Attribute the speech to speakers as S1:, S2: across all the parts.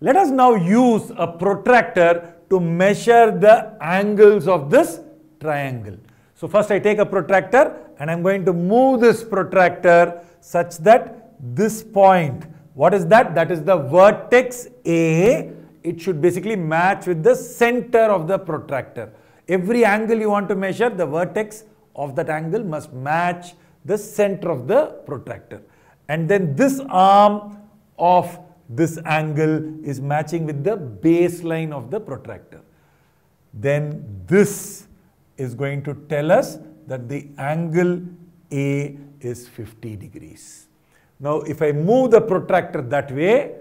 S1: Let us now use a protractor to measure the angles of this triangle. So first I take a protractor and I'm going to move this protractor such that this point, what is that? That is the vertex A. It should basically match with the center of the protractor. Every angle you want to measure, the vertex of that angle must match the center of the protractor. And then this arm of this angle is matching with the baseline of the protractor. Then this is going to tell us that the angle A is 50 degrees. Now if I move the protractor that way,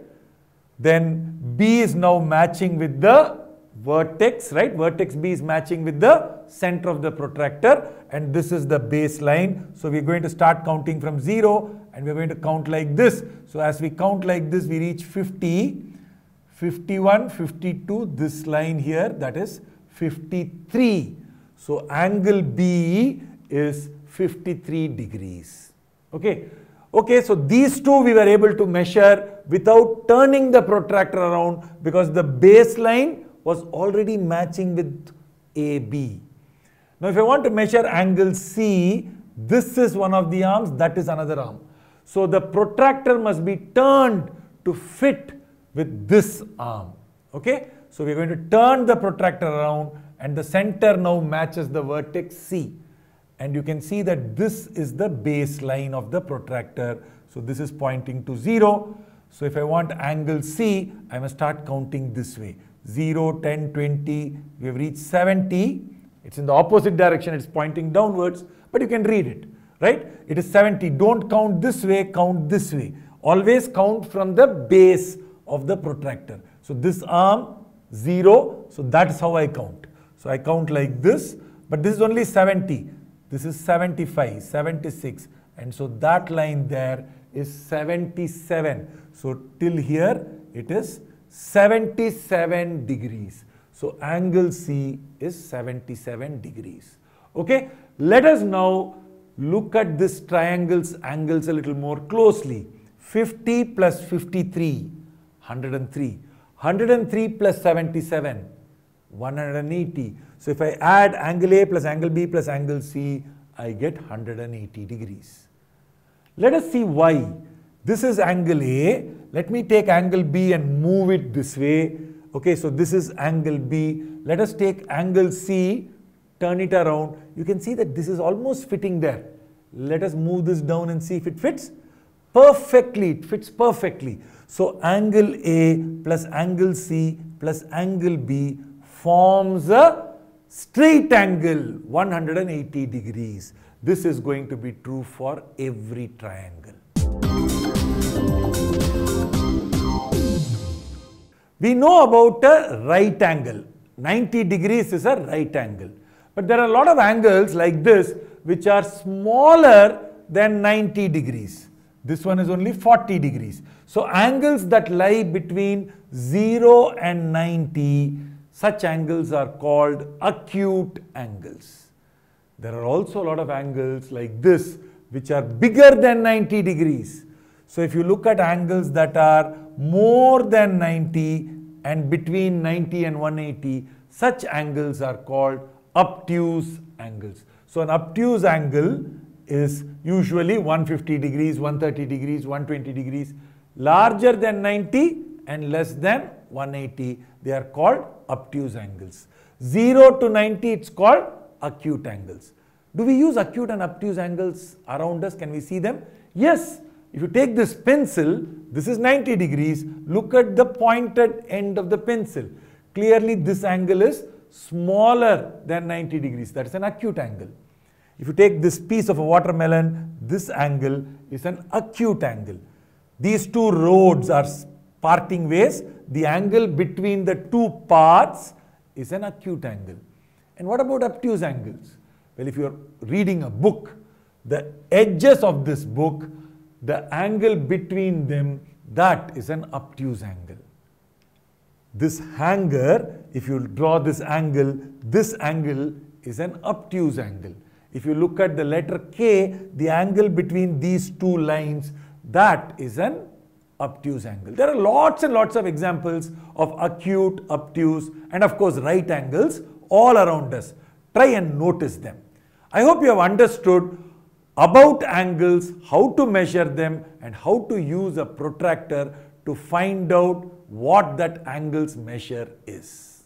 S1: then B is now matching with the vertex, right? Vertex B is matching with the center of the protractor and this is the baseline. So we're going to start counting from 0 and we're going to count like this. So as we count like this, we reach 50, 51, 52, this line here, that is 53. So angle B is 53 degrees. Okay. Okay, so these two we were able to measure without turning the protractor around because the baseline was already matching with AB. Now if I want to measure angle C, this is one of the arms, that is another arm. So the protractor must be turned to fit with this arm. Okay, so we're going to turn the protractor around and the center now matches the vertex C. And you can see that this is the baseline of the protractor. So this is pointing to 0. So if I want angle C, I must start counting this way. 0, 10, 20, we have reached 70. It's in the opposite direction, it's pointing downwards, but you can read it, right? It is 70. Don't count this way, count this way. Always count from the base of the protractor. So this arm, 0, so that's how I count. So I count like this, but this is only 70. This is 75, 76. And so that line there is 77. So till here it is 77 degrees. So angle C is 77 degrees. Okay, let us now look at this triangle's angles a little more closely. 50 plus 53, 103. 103 plus 77, 180. So if I add angle A plus angle B plus angle C, I get 180 degrees. Let us see why. This is angle A. Let me take angle B and move it this way. Okay, so this is angle B. Let us take angle C, turn it around. You can see that this is almost fitting there. Let us move this down and see if it fits. Perfectly, it fits perfectly. So angle A plus angle C plus angle B forms a straight angle 180 degrees. This is going to be true for every triangle. We know about a right angle. 90 degrees is a right angle. But there are a lot of angles like this which are smaller than 90 degrees. This one is only 40 degrees. So angles that lie between 0 and 90, such angles are called acute angles. There are also a lot of angles like this which are bigger than 90 degrees. So if you look at angles that are more than 90 and between 90 and 180, such angles are called obtuse angles. So an obtuse angle is usually 150 degrees, 130 degrees, 120 degrees, larger than 90 and less than 180. They are called obtuse angles. 0 to 90 it's called acute angles. Do we use acute and obtuse angles around us? Can we see them? Yes. If you take this pencil, this is 90 degrees. Look at the pointed end of the pencil. Clearly this angle is smaller than 90 degrees. That is an acute angle. If you take this piece of a watermelon, this angle is an acute angle. These two roads are parting ways. The angle between the two parts is an acute angle. And what about obtuse angles? Well, if you are reading a book, the edges of this book, the angle between them, that is an obtuse angle. This hanger, if you draw this angle, this angle is an obtuse angle. If you look at the letter K, the angle between these two lines, that is an obtuse angle. There are lots and lots of examples of acute, obtuse, and of course, right angles all around us. Try and notice them. I hope you have understood about angles, how to measure them, and how to use a protractor to find out what that angle's measure is.